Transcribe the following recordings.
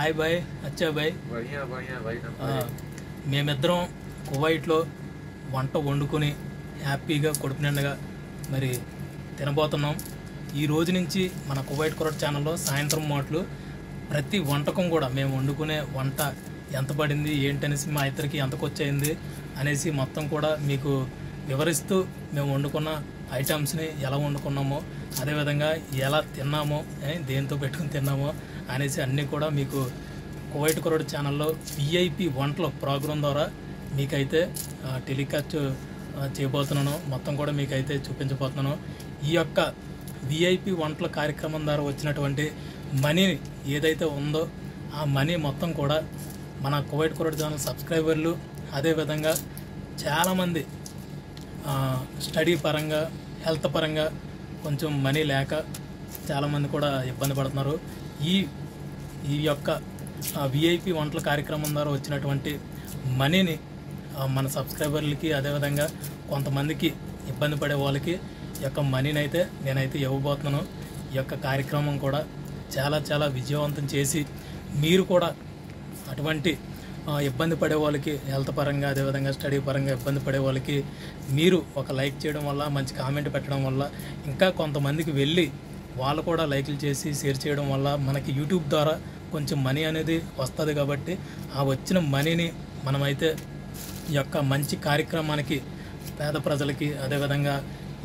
Hi bye అచ్చా bye. మేమిద్దరం కువైట్లో వంట వండుకొని హ్యాపీగా కొడుపు నిండగా మరి తినబోతున్నాం. ఈ రోజు నుంచి మన కువైట్ కొరట్ ఛానల్లో సాయంత్రం మాటలు ప్రతి వంటకం కూడా మేము వండుకునే వంట ఎంత పడింది ఏంటనేసి మా ఇద్దరికి ఎంత ఖర్చయింది అనేసి మొత్తం కూడా మీకు వివరిస్తూ మేము వండుకున్న ఐటమ్స్ని ఎలా వండుకున్నామో అదేవిధంగా ఎలా తిన్నామో దేంతో పెట్టుకుని తిన్నామో అనేసి అన్నీ కూడా మీకు కువైట్ కొరడు ఛానల్లో విఐపి వంటల ప్రోగ్రాం ద్వారా మీకైతే టెలికాస్ట్ చేయబోతున్నాను. మొత్తం కూడా మీకైతే చూపించబోతున్నాను. ఈ యొక్క విఐపి వంటల కార్యక్రమం ద్వారా వచ్చినటువంటి మనీ ఏదైతే ఉందో ఆ మనీ మొత్తం కూడా మన కువైట్ కొరడు ఛానల్ సబ్స్క్రైబర్లు అదేవిధంగా చాలామంది స్టడీ పరంగా హెల్త్ పరంగా కొంచెం మనీ లేక చాలామంది కూడా ఇబ్బంది పడుతున్నారు. ఈ ఈ యొక్క విఐపి వంటల కార్యక్రమం ద్వారా వచ్చినటువంటి మనీని మన సబ్స్క్రైబర్లకి అదేవిధంగా కొంతమందికి ఇబ్బంది పడే వాళ్ళకి ఈ యొక్క మనీని అయితే నేనైతే ఇవ్వబోతున్నాను. ఈ యొక్క కార్యక్రమం కూడా చాలా చాలా విజయవంతం చేసి మీరు కూడా అటువంటి ఇబ్బంది పడే వాళ్ళకి హెల్త్ పరంగా అదేవిధంగా స్టడీ పరంగా ఇబ్బంది పడే వాళ్ళకి మీరు ఒక లైక్ చేయడం వల్ల మంచి కామెంట్ పెట్టడం వల్ల ఇంకా కొంతమందికి వెళ్ళి వాళ్ళు కూడా లైక్లు చేసి షేర్ చేయడం వల్ల మనకి యూట్యూబ్ ద్వారా కొంచెం మనీ అనేది వస్తుంది కాబట్టి ఆ వచ్చిన మనీని మనమైతే ఈ యొక్క మంచి కార్యక్రమానికి పేద ప్రజలకి అదేవిధంగా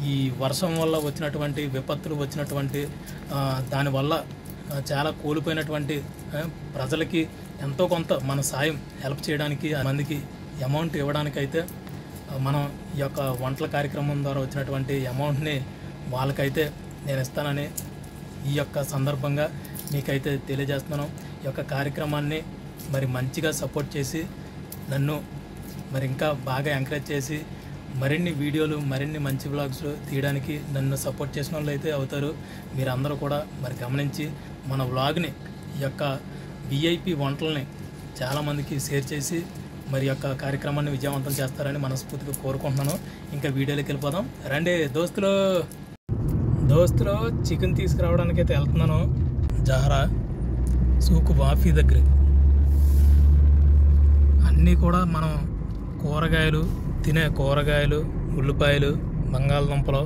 ఈ వర్షం వల్ల వచ్చినటువంటి విపత్తులు వచ్చినటువంటి దానివల్ల చాలా కోల్పోయినటువంటి ప్రజలకి ఎంతో కొంత మన సాయం హెల్ప్ చేయడానికి మందికి అమౌంట్ ఇవ్వడానికైతే అయితే మనం ఈ యొక్క వంటల కార్యక్రమం ద్వారా వచ్చినటువంటి అమౌంట్ని వాళ్ళకైతే నేను ఇస్తానని ఈ యొక్క సందర్భంగా మీకైతే తెలియజేస్తున్నాను. ఈ యొక్క కార్యక్రమాన్ని మరి మంచిగా సపోర్ట్ చేసి నన్ను మరి ఇంకా బాగా ఎంకరేజ్ చేసి మరిన్ని వీడియోలు మరిన్ని మంచి బ్లాగ్స్ తీయడానికి నన్ను సపోర్ట్ చేసిన వాళ్ళు అయితే అవుతారు. మీరందరూ కూడా మరి గమనించి మన వ్లాగ్ని ఈ యొక్క విఐపి వంటల్ని చాలామందికి షేర్ చేసి మరి యొక్క కార్యక్రమాన్ని విజయవంతం చేస్తారని మనస్ఫూర్తిగా కోరుకుంటున్నాను. ఇంకా వీడియోలోకి వెళ్ళిపోదాం. రండి దోస్తులు. దోస్తులు చికెన్ తీసుకురావడానికి అయితే వెళ్తున్నాను. జహరా సూకు బాఫీ దగ్గర. అన్నీ కూడా మనం కూరగాయలు తినే కూరగాయలు ఉల్లిపాయలు బంగాళదుంపలు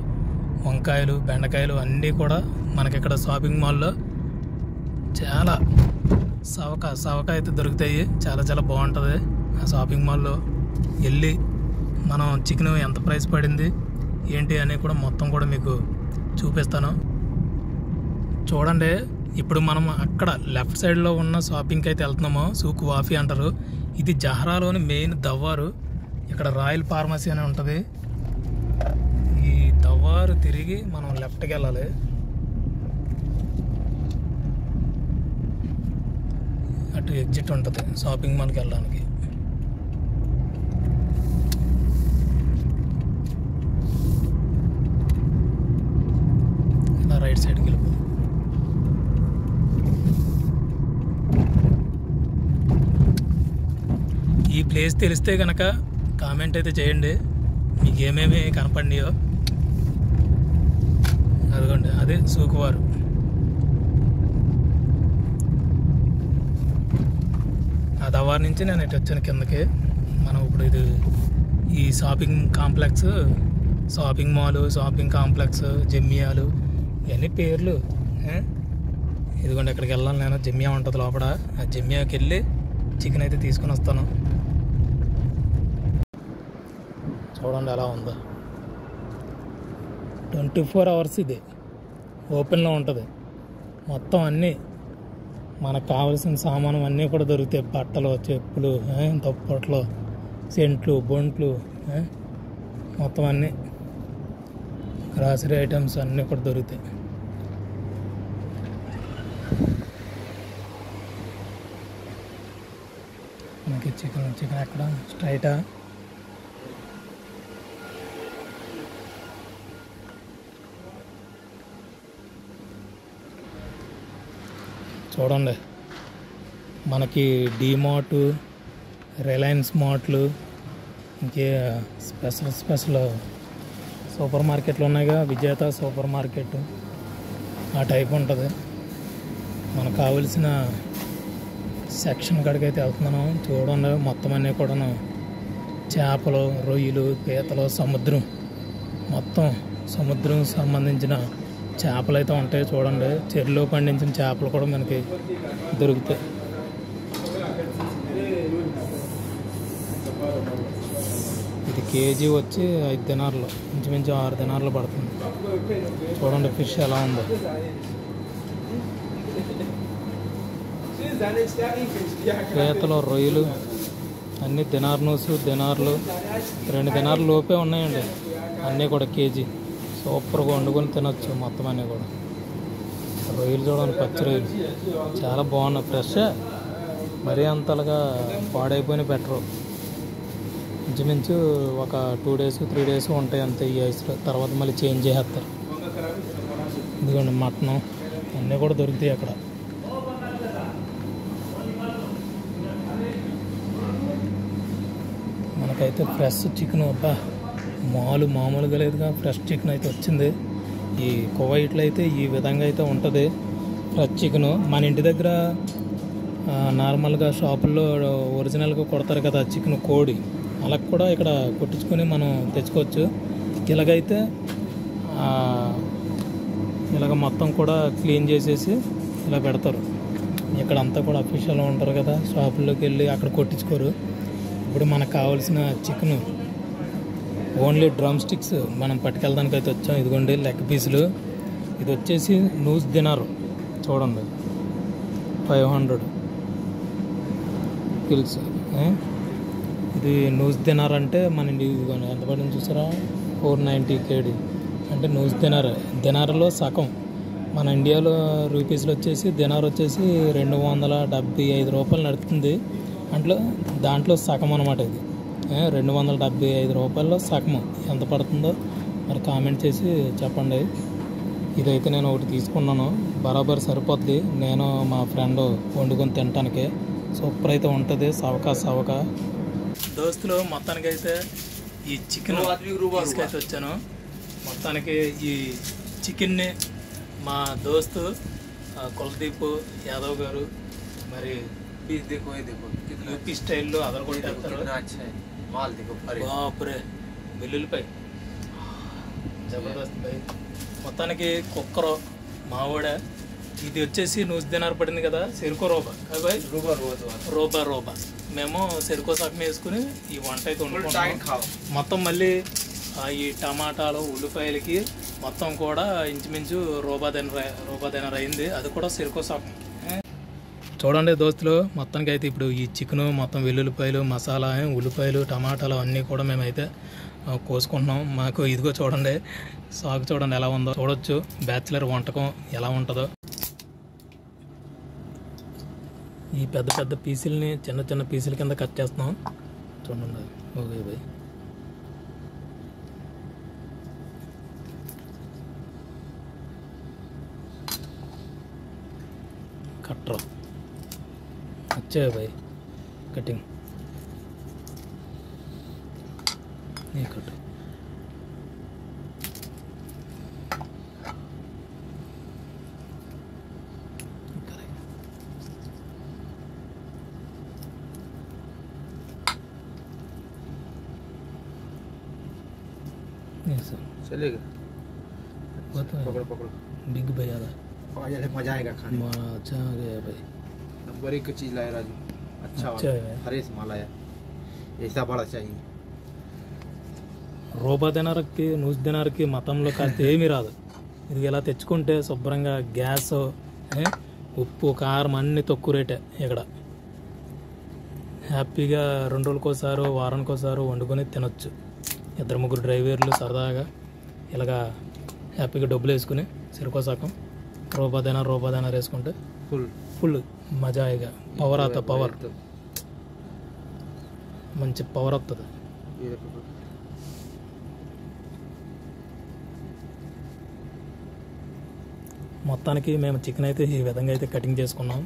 వంకాయలు బెండకాయలు అన్నీ కూడా మనకి ఇక్కడ షాపింగ్ మాల్లో చాలా సవక సవక అయితే దొరుకుతాయి. చాలా చాలా బాగుంటుంది. ఆ షాపింగ్ మాల్లో వెళ్ళి మనం చికెన్ ఎంత ప్రైస్ పడింది ఏంటి అని కూడా మొత్తం కూడా మీకు చూపిస్తాను. చూడండి ఇప్పుడు మనం అక్కడ లెఫ్ట్ సైడ్లో ఉన్న షాపింగ్కి అయితే వెళ్తున్నాము. సూక్ వాఫీ అంటారు. ఇది జహరాలోని మెయిన్ దవ్వారు. ఇక్కడ రాయల్ ఫార్మసీ అని ఉంటుంది. ఈ దవ్వారు తిరిగి మనం లెఫ్ట్కి వెళ్ళాలి. అటు ఎగ్జిట్ ఉంటుంది షాపింగ్ మాల్కి వెళ్ళడానికి. ఇలా రైట్ సైడ్కి వెళ్ళిపో ఈ ప్లేస్ తెలిస్తే కనుక కామెంట్ అయితే చేయండి. మీకు ఏమేమి కనపడినాయో. అదిగోండి అదే సూకువారు ఆ దవార్ నుంచి నేను ఇటు వచ్చాను కిందకి. మనం ఇప్పుడు ఇది ఈ shopping complex shopping mall shopping complex జమ్మియాలు ఇవన్నీ పేర్లు. ఇదిగోండి ఇక్కడికి వెళ్ళాలి నేను. జమ్మియా ఉంటుంది లోపల. ఆ జమ్మియాకి వెళ్ళి చికెన్ అయితే తీసుకొని వస్తాను. చూడండి ఎలా ఉందో. ట్వంటీ ఫోర్ అవర్స్ ఇది. ఓపెన్లో ఉంటుంది. మొత్తం అన్నీ మనకు కావాల్సిన సామాను అన్నీ కూడా దొరుకుతాయి. బట్టలు చెప్పులు దుప్పట్లు సెంట్లు బొంట్లు మొత్తం అన్నీ. గ్రాసరీ ఐటమ్స్ అన్నీ కూడా దొరుకుతాయి. మనకి చికెన్ చికెన్ ఎక్కడ? స్ట్రైటా? చూడండి. మనకి డీమార్ట్ రిలయన్స్ మార్ట్లు ఇంకే స్పెషల్ స్పెషల్ సూపర్ మార్కెట్లు ఉన్నాయిగా విజేత సూపర్ మార్కెట్. ఆ టైప్ ఉంటుంది. మనకు కావలసిన సెక్షన్ కాడికి అయితే వెళ్తున్నాను. చూడండి మొత్తం అన్నీ కూడాను. చేపలు రొయ్యలు పీతలు సముద్రం. మొత్తం సముద్రం సంబంధించిన చేపలు అయితే ఉంటాయి చూడండి. చెరువులో పండించిన చేపలు కూడా మనకి దొరుకుతాయి. ఇది కేజీ వచ్చి ఐదు దినార్లు ఇంచుమించు ఆరు దినార్లు పడుతుంది. చూడండి ఫిష్ ఎలా ఉందో. పీతలు రొయ్యలు అన్ని దినార్ నూసు దినార్లు రెండు దినార్లు లోపే ఉన్నాయండి. అన్నీ కూడా కేజీ. సూపర్గా వండుకొని తినొచ్చు మొత్తం అన్నీ కూడా. రొయ్యలు చూడండి పచ్చి రొయ్యలు. చాలా బాగున్నాయి ఫ్రెష్. మరీ అంతలుగా పాడైపోయిన బెటరు ఇంచుమించు ఒక టూ డేస్ త్రీ డేస్ ఉంటాయి అంతే ఈ ఐస్లో తర్వాత మళ్ళీ చేంజ్ చేసేస్తారు. ఇదిగోండి మటన్. అన్నీ కూడా దొరుకుతాయి అక్కడ. మనకైతే ఫ్రెష్ చికెన్ అబ్బా. మాలు మామూలుగా లేదుగా ఫ్రెష్ చికెన్ అయితే వచ్చింది. ఈ కువైట్లో అయితే ఈ విధంగా అయితే ఉంటుంది ఫ్రెష్ చికెన్. మన ఇంటి దగ్గర నార్మల్గా షాపుల్లో ఒరిజినల్గా కొడతారు కదా చికెన్ కోడి. అలా కూడా ఇక్కడ కొట్టించుకొని మనం తెచ్చుకోవచ్చు. ఇలాగైతే ఇలాగ మొత్తం కూడా క్లీన్ చేసేసి ఇలా పెడతారు. ఇక్కడ అంతా కూడా అఫీషియల్గా ఉంటారు కదా షాపుల్లోకి వెళ్ళి అక్కడ కొట్టించుకోరు. ఇప్పుడు మనకు కావాల్సిన చికెన్ ఓన్లీ డ్రమ్ స్టిక్స్ మనం పట్టుకెళ్ళడానికి అయితే వచ్చాం. ఇదిగోండి లెగ్ పీసులు. ఇది వచ్చేసి నూస్ దినారు. చూడండి. Five hundred. కిల్స్. ఇది నూస్ దినార్ అంటే మన ఇండి ఇదిగోండి ఎంత పడింది చూసారా? Four ninety KD. అంటే నూస్ దినార్. దినార్లో సగం. మన ఇండియాలో రూపీస్లో వచ్చేసి దినార్ వచ్చేసి రెండు వందల డెబ్బై ఐదు రూపాయలు నడుస్తుంది అంట్లో దాంట్లో సగం అనమాట ఇది. రెండు వందల డెబ్బై ఐదు రూపాయల్లో సగం. ఎంత పడుతుందో మరి కామెంట్ చేసి చెప్పండి. ఇదైతే నేను ఒకటి తీసుకున్నాను. బరాబర్ సరిపోద్ది. నేను మా ఫ్రెండ్ వండుకొని తినటానికి. సూపర్ అయితే ఉంటుంది. సవక సవక. దోస్తులు మొత్తానికి అయితే ఈ చికెన్ తీసుకైతే వచ్చాను. మొత్తానికి ఈ చికెన్ని మా దోస్తు కులదీప్ యాదవ్ గారు మరి యూపీ స్టైల్లో అదర్ కొట్టేస్తారు माल देखो फ्रेश బాపురే వెల్లుల్లిపై జబర్దస్త్ పై మొత్తానికి కుక్కరు మావాడ ఇది వచ్చేసి నూసి దినారు పడింది కదా సెరుకో రోబా కదా బాయ్ रुबर वो तो రోబా రోబా మేము సెరుకో సగం వేసుకుని ఈ వంట అయితే फुल వండుకుంటాం टाइट खाओ మొత్తం మళ్ళీ ఆ, ఈ టమాటాలు ఉల్లిపాయలకి మొత్తం కూడా ఇంచుమించు రోబా దినర రోబా దినర అయింది అది కూడా సెరుకో సగం చూడండి దోస్తులు మొత్తానికి అయితే ఇప్పుడు ఈ చికెను మొత్తం వెల్లుల్లిపాయలు మసాలా ఉల్లిపాయలు టమాటాలు అన్నీ కూడా మేమైతే కోసుకుంటున్నాం. మాకు ఇదిగో చూడండి సాగు చూడండి ఎలా ఉందో. చూడొచ్చు బ్యాచిలర్ వంటకం ఎలా ఉంటుందో. ఈ పెద్ద పెద్ద పీసుల్ని చిన్న చిన్న పీసుల కింద కట్ చేస్తున్నాం. చూడండి ఓకే బాయ్. కట్టరు. अच्छा है भाई कटिंग ये कट चलेगा। पकड़ो पकड़ो। बिग भैया था आ जाए मज़ा आएगा खाने में। अच्छा आ गया भाई। नंबर एक चीज लाया राजू अच्छा अच्छा वाला है। फ्रेश माल आया ऐसा बड़ा चाहिए రూపా దినారకి నూస్ దినారకి మతంలో కాస్త ఏమీ రాదు ఇది ఇలా తెచ్చుకుంటే శుభ్రంగా గ్యాస్ ఏ, ఉప్పు కారం అన్ని తక్కువ రేటే ఇక్కడ హ్యాపీగా రెండు రోజులకోసారి వారానికోసారి వండుకొని తినొచ్చు ఇద్దరు ముగ్గురు డ్రైవర్లు సరదాగా ఇలాగా హ్యాపీగా డబ్బులు వేసుకుని సిరుకోసాకం రూపా దినార్ రూపా దినార్ వేసుకుంటే फुल ఫుల్ మజాయిగా పవర్ అవుతా పవర్ एकदम। మంచి పవర్ వస్తుంది ये देखो మొత్తానికి మేము చికెన్ అయితే ఈ విధంగా అయితే కటింగ్ చేసుకున్నాం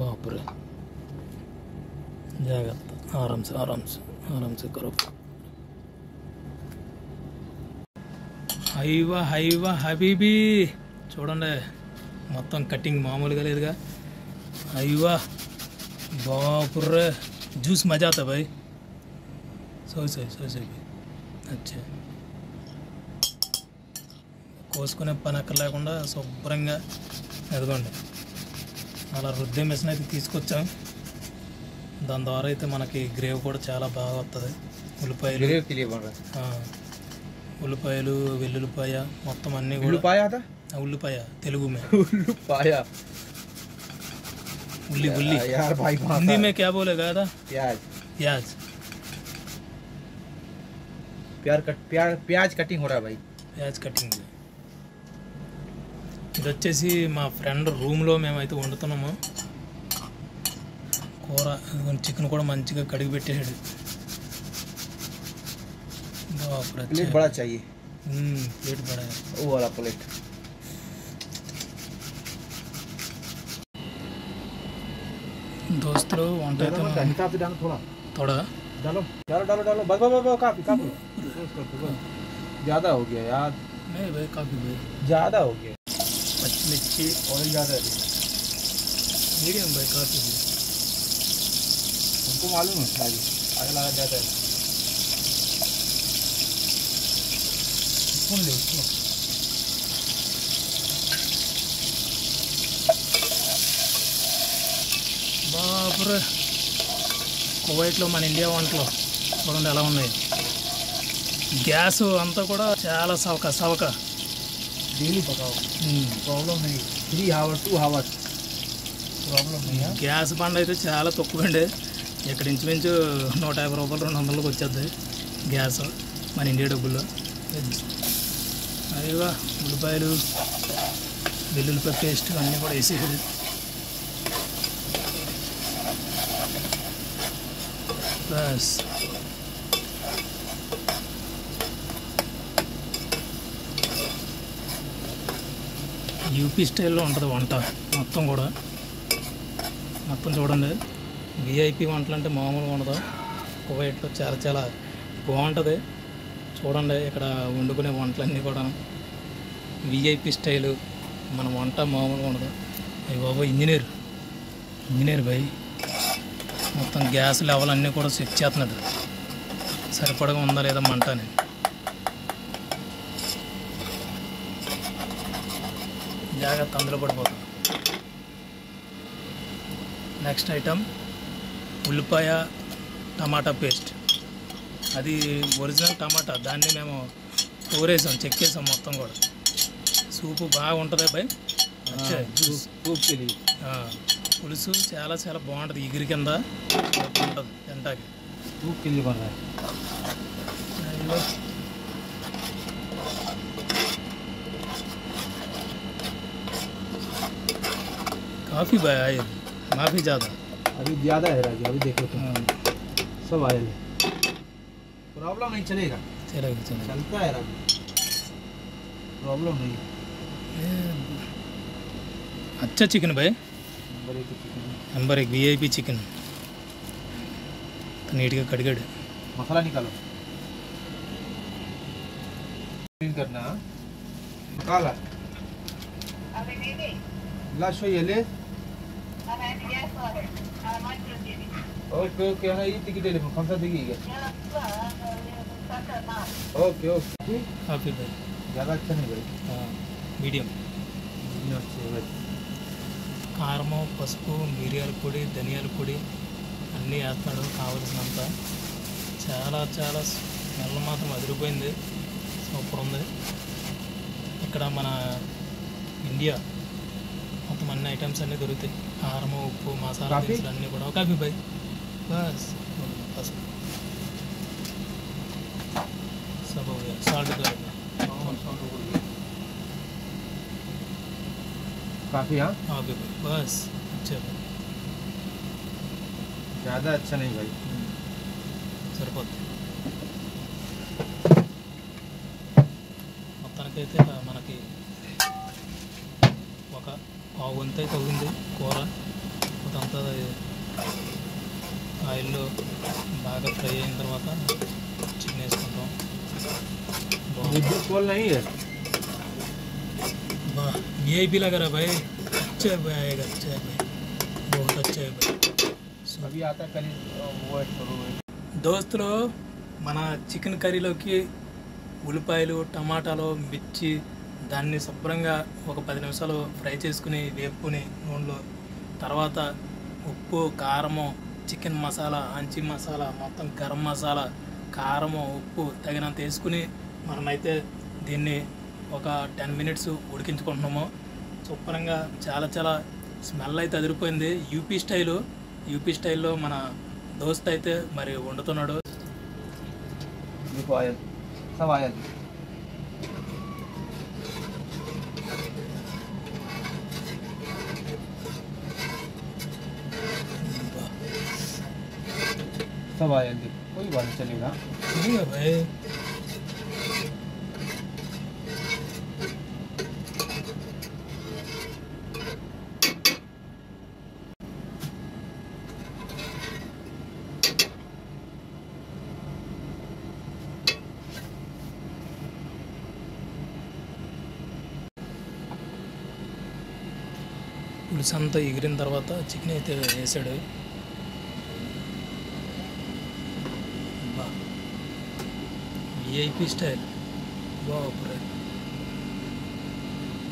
బాపురే జాగ్రత్త ఆరామ్స్ ఆరామ్స్ ఆరామ్స్ కరపు హైవా హైవా హబీబీ చూడండి మొత్తం కటింగ్ మామూలుగా లేదుగా. అయ్యవా బాపుర్రే జ్యూస్ మజా అవుతా భాయ్ సో సో సో సో అచ్చా. కోసుకునే పని అక్కడ లేకుండా శుభ్రంగా ఎదగండి అలా రుద్దే మిషన్ అయితే తీసుకొచ్చాం. దాని ద్వారా అయితే మనకి గ్రేవ్ కూడా చాలా బాగా వస్తుంది ఉల్లిపాయలు. ఉల్లిపాయలు వెల్లుల్లిపాయ మొత్తం అన్నీ उल्लू కూడా पाया था ఆ, ఉల్లిపాయ తెలుగు మే उल्लू पाया ఉల్లి ఉల్లి यार भाई कहाँ హిందీ था? మే క్యా బోలే కదా प्याज ప్యాజ్ प्याज कट प्याज प्याज कटिंग हो रहा है भाई ప్యాజ్ కటింగ్ ఇది వచ్చేసి మా ఫ్రెండ్ రూమ్లో మేమైతే వండుతున్నాము కూర చికెన్ కూడా మంచిగా కడిగి పెట్టేసాడు బాపురే, प्लेट बड़ा चाहिए। हम्म, प्लेट बड़ा है। वो वाला प्लेट। दोस्तों वांटा तो मैं हिसाब से डालो थोड़ा। थोड़ा? डालो डालो डालो डालो। बस बस बस काफ़ी काफ़ी। ज़्यादा हो गया यार। नहीं भाई काफ़ी भाई। ज़्यादा हो गया। मिर्ची और ज़्यादा है। मीडियम भाई काफ़ी है हमको मालूम है अगला ज़्यादा है। స్పూన్ లేదు స్పూన్ బాబురే కువైట్లో మన ఇండియా వంటలు చూడండి ఎలా ఉన్నాయి. గ్యాస్ అంతా కూడా చాలా సవక సవక. Daily problem three hours two hours problem gas bund అయితే చాలా తక్కువండి. అండి ఇక్కడ ఇంచుమించు నూట యాభై రూపాయలు రెండు వందలకు వచ్చేది గ్యాస్ మన ఇండియా డబ్బుల్లో. ఇదిగా ఉల్లిపాయలు వెల్లుల్లిపాయ పేస్ట్ అన్నీ కూడా వేసేది బస్. యూపీ స్టైల్లో ఉంటుంది వంట మొత్తం కూడా. మొత్తం చూడండి. విఐపి వంటలు అంటే మామూలుగా ఉండదు. కువైట్లో చాలా చాలా బాగుంటుంది. చూడండి ఇక్కడ వండుకునే వంటలన్నీ కూడా విఐపి స్టైలు మన వంట మామూలుగా ఉండదు. అయ్యి బాబు ఇంజనీర్. ఇంజనీర్ భయ్ మొత్తం గ్యాస్ లెవెల్ అన్నీ కూడా చెక్ చేస్తున్నాడు సరిపడగా ఉందా లేదా మంట అని. జాగ్రత్త అందులో పడిపోతుంది నెక్స్ట్ ఐటమ్ ఉల్లిపాయ టమాటా పేస్ట్. అది ఒరిజినల్ టమాటా దాన్ని మేము ఊరేసాం చెక్కేసాం మొత్తం కూడా. సూపు బాగా ఉంటుంది బై అచ్చా, జ్యూస్ सूप के लिए ఆ, పులుసు చాలా చాలా బాగుంటుంది ఎగిరి కింద ఉంటుంది తింటాకి सूप के लिए बन रहा है అయ్యో. काफ़ी भाई आयल काफ़ी ज़्यादा अभी ज्यादा है राजू अभी देखो तुम हाँ, सब आयल है प्रॉब्लम नहीं चलेगा चलेगा चलेगा चलता है राजू प्रॉब्लम नहीं ये- अच्छा चिकन भाई नंबर एक V I P chicken paneer का कटगड़ मसाला निकालो करना काला लाश हो ये ले ओके ओके हाँ ये टिकट ले कौन सा दिखेगा ओके ओके ओके आप ज़्यादा अच्छा नहीं भाई हाँ మీడియం. నోట్ కారము పసుపు మిరియాల పొడి ధనియాల పొడి అన్నీ వేస్తాడు కావలసినంత. చాలా చాలా స్మెల్ మాత్రం అదిరిపోయింది. సూపర్ ఉంది. ఇక్కడ మన ఇండియా మొత్తం అన్ని ఐటమ్స్ అన్నీ దొరుకుతాయి. కారము ఉప్పు మసాలా దినుసులు అన్నీ కూడా. ఒక అభిపాయ్ బస్. బస్. సబాబు సాల్ట్ దొరుకుతుంది काफ़ी हाँ हाँ भाई बस अच्छा भाई ज़्यादा अच्छा नहीं भाई సరిపోద్ది మొత్తానికైతే మనకి ఒక పావు వంతు అయితే అవుతుంది కూర అదంతా ఆయిల్లో బాగా ఫ్రై అయిన తర్వాత చికెన్ వేసుకుంటాం బాగుంది विद्युत कॉल नहीं है బా విఐపీ లాగా రా భాయ్ अच्छा है भाई आएगा अच्छा है भाई बहुत अच्छा है भाई अभी आता है कल वेट करो wait. దోస్తులు మన చికెన్ కర్రీలోకి ఉల్లిపాయలు టమాటాలు మిర్చి దాన్ని శుభ్రంగా ఒక పది నిమిషాలు ఫ్రై చేసుకుని వేపుకుని నూనెలో తర్వాత ఉప్పు కారము చికెన్ మసాలా అంచి మసాలా మొత్తం గరం మసాలా కారము ఉప్పు తగినంత వేసుకుని మనమైతే దీన్ని ఒక టెన్ మినిట్స్ ఉడికించుకుంటున్నాము శుభ్రంగా చాలా చాలా స్మెల్ అయితే అదిరిపోయింది యూపీ స్టైలు యూపీ స్టైల్లో మన దోస్త్ అయితే మరి వండుతున్నాడు देखो आयल सब आयल सब आयल देखो कोई बात नहीं चलेगा ठीक है भाई పులుసు అంతా ఎగిరిన తర్వాత చికెన్ అయితే వేసాడు బా విఐపి స్టైల్ బాగుంది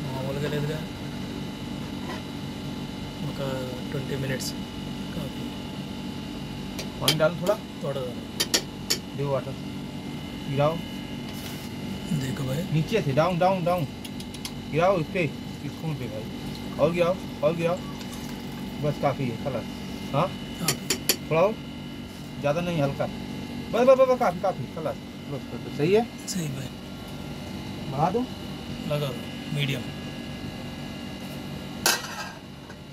మామూలుగా లేదుగా ఒక ట్వంటీ మినిట్స్ కాఫీ पानी डालो थोड़ा తోడదా दो वाटर गिराओ देखो भाई नीचे से डाउन डाउन डाउन गिराओ इस पे इस खून पे भाई और गिराओ और गिराओ बस काफ़ी है खलास हाँ काफी थोड़ा और ज़्यादा नहीं हल्का बस बस बस बस, काफ़ी काफ़ी खलास बस बस बस, सही है सही भाई बढ़ा दो लगा दो मीडियम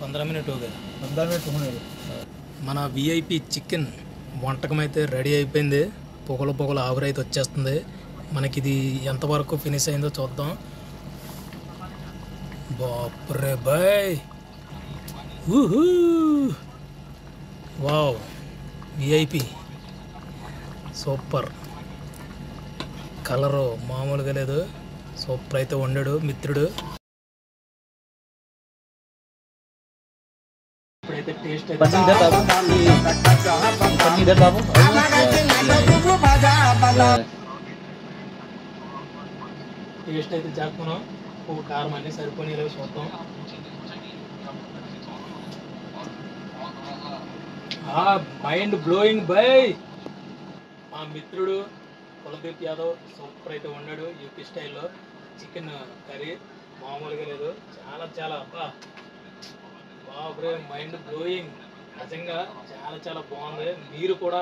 पंद्रह मिनट हो गया पंद्रह मिनट होने दो మన విఐపి చికెన్ వంటకం అయితే రెడీ అయిపోయింది పొగలు పొగలు ఆవిరి అయితే వచ్చేస్తుంది మనకి ఇది ఎంతవరకు ఫినిష్ అయిందో చూద్దాం బాప్రే బాయ్ ఊహూ వావ్ విఐపి సూపర్ కలరు మామూలుగా లేదు సూపర్ అయితే వండాడు మిత్రుడు ఇప్పుడైతే టేస్ట్ అయితే पन्नी इधर दाबो టేస్ట్ అయితే చేస్తున్నాం ఉప్పు కారం అన్ని సరిపోయి చూద్దాం. Mind blowing bye. మా మిత్రుడు కులదీప్ యాదవ్ సూపర్ అయితే వండాడు యూపీ స్టైల్లో. చికెన్ కర్రీ మామూలుగా లేదు. చాలా చాలా అబ్బా. బాబు మైండ్ బ్లోయింగ్ నిజంగా చాలా చాలా బాగుంది. మీరు కూడా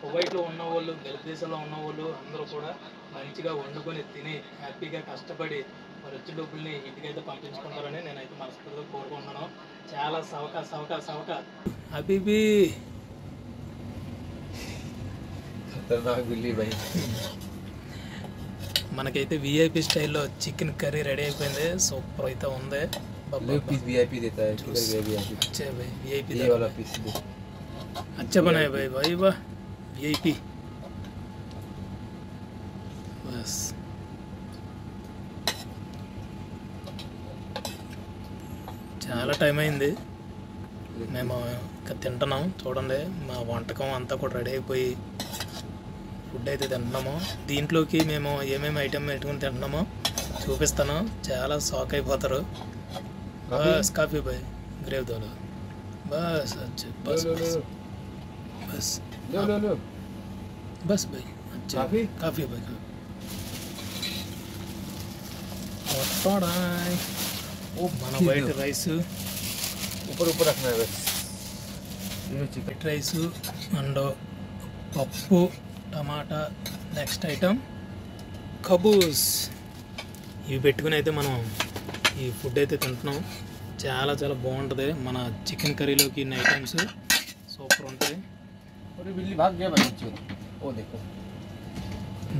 కువైట్లో ఉన్న వాళ్ళు గల్ఫ్ దేశంలో ఉన్న వాళ్ళు అందరూ కూడా మంచిగా వండుకొని తిని హ్యాపీగా కష్టపడి మరి వచ్చే డబ్బుల్ని ఇంటికైతే పంపించుకుంటారని నేనైతే మనస్ఫూర్తిగా కోరుకుంటున్నాను చాలా సవక సవక సవక అబీబీ खतरनाक बिल्ली भाई మనకైతే విఐపి స్టైల్లో చికెన్ కర్రీ రెడీ అయిపోయింది సూపర్ అయితే ఉంది लेग पीस वीआईपी देता है चिकन ग्रेवी वीआईपी अच्छे भाई वीआईपी ये वाला पीस दे अच्छा बनाए भाई भाई वाह वीआईपी बस టైం అయింది మేము తింటున్నాం చూడండి. మా వంటకం అంతా కూడా రెడీ అయిపోయి ఫుడ్ అయితే తింటున్నాము. దీంట్లోకి మేము ఏమేమి ఐటెం పెట్టుకుని తింటున్నామో చూపిస్తాను. చాలా షాక్ అయిపోతారు. బస్ కాఫీ బాయ్ గ్రేవ్ దోలు బస్ బస్ బస్. బస్. బస్ బాయ్ కాఫీ? బాయ్ మొత్తం మన వైట్ రైస్. ఇప్పుడు ఉప్పు రకమైన వైట్ రైస్ అండ్ పప్పు టమాటా నెక్స్ట్ ఐటమ్ కబూస్. ఇవి పెట్టుకుని అయితే మనం ఈ ఫుడ్ అయితే తింటున్నాం. చాలా చాలా బాగుంటుంది. మన చికెన్ కర్రీలోకి ఇన్ని ఐటమ్స్ సూపర్ ఉంటాయి.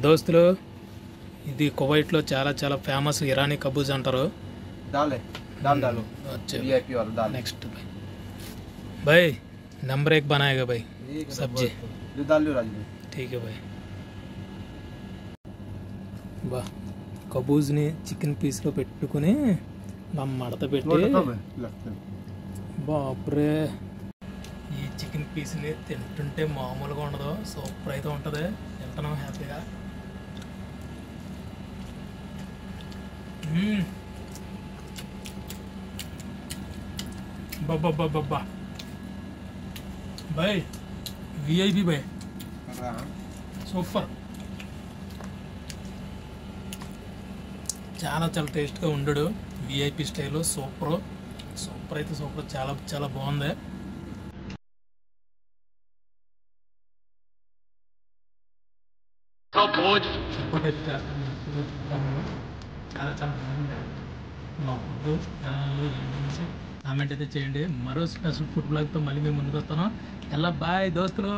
దోస్తులు ఇది కువైట్లో చాలా చాలా ఫేమస్ ఇరానీ కబూజ్ అంటారు. दाल है दाल डालो अच्छा वीआईपी वाला दाल नेक्स्ट भाई भाई नंबर एक बनाएगा भाई एक सब्जी। नंबर। जो दाल लो राजू ठीक है भाई బా కబూజ్ని చికెన్ పీస్లో పెట్టుకుని మా మడత वो పెట్టి देखो मैं लगता है బాపురే ఈ చికెన్ పీస్ని తింటుంటే మామూలుగా ఉండదు సూపర్ అయితే ఉంటుంది తింటున్నాం హ్యాపీగా బాబా బాయ్ విఐపి బాయ్ సూపర్ చాలా చాలా టేస్ట్గా ఉండడు విఐపి స్టైల్ సూపర్ సూపర్ అయితే సూపర్ చాలా చాలా బాగుంది. చాలా చాలా బాగుంది కామెంట్ అయితే చేయండి. మరో స్పెషల్ ఫుడ్ బ్లాగ్తో మళ్ళీ మేము ముందుకు వస్తాను. ఎలా బాయ్ దోస్తులు.